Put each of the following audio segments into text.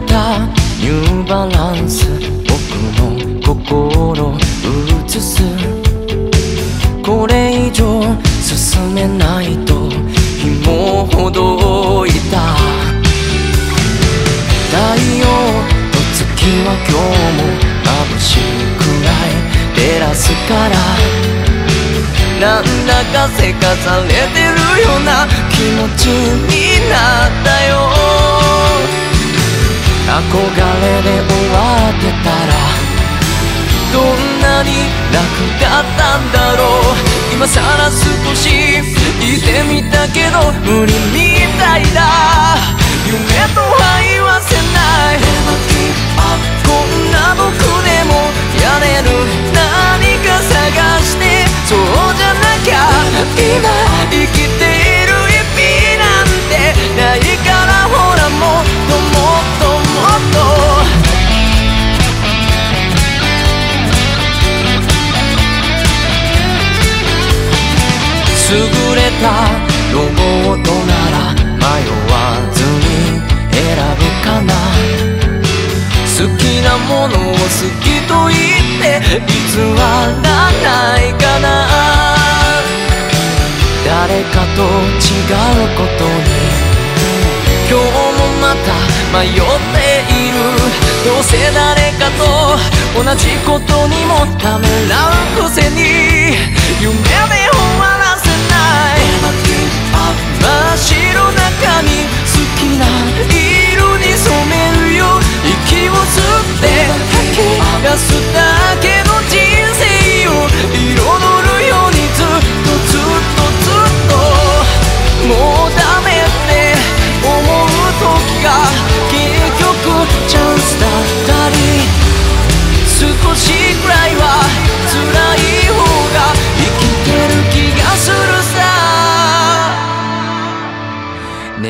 た。ニューバランス僕の心映す。これ以上進めないと紐ほどいた。太陽と月は今日も眩しいくらい照らすから。なんだかせかされてるような気持ちになったよ。憧れで終わってたらどんなに楽だったんだろう。今さら少しいてみたけど無理みたいだ。夢とは優れたロボットなら迷わずに選ぶかな。好きなものを好きと言って偽らないかな。誰かと違うことに今日もまた迷っている。どうせ誰かと同じことにもためらうくせに。夢で終わら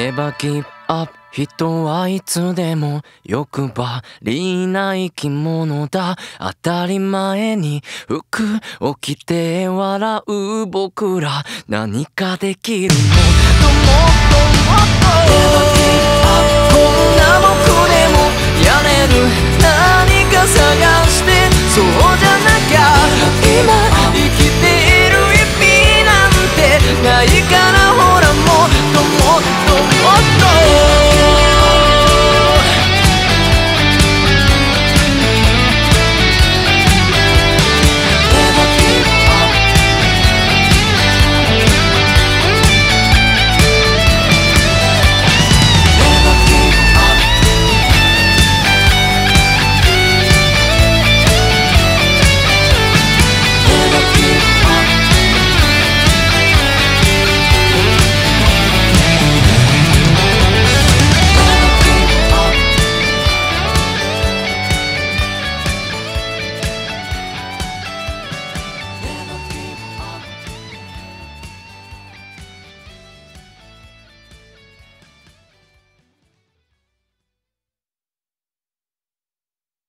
Never give up 人はいつでも欲張りな生き物だ。当たり前に服を着て笑う僕ら。何かできるもっともっともっと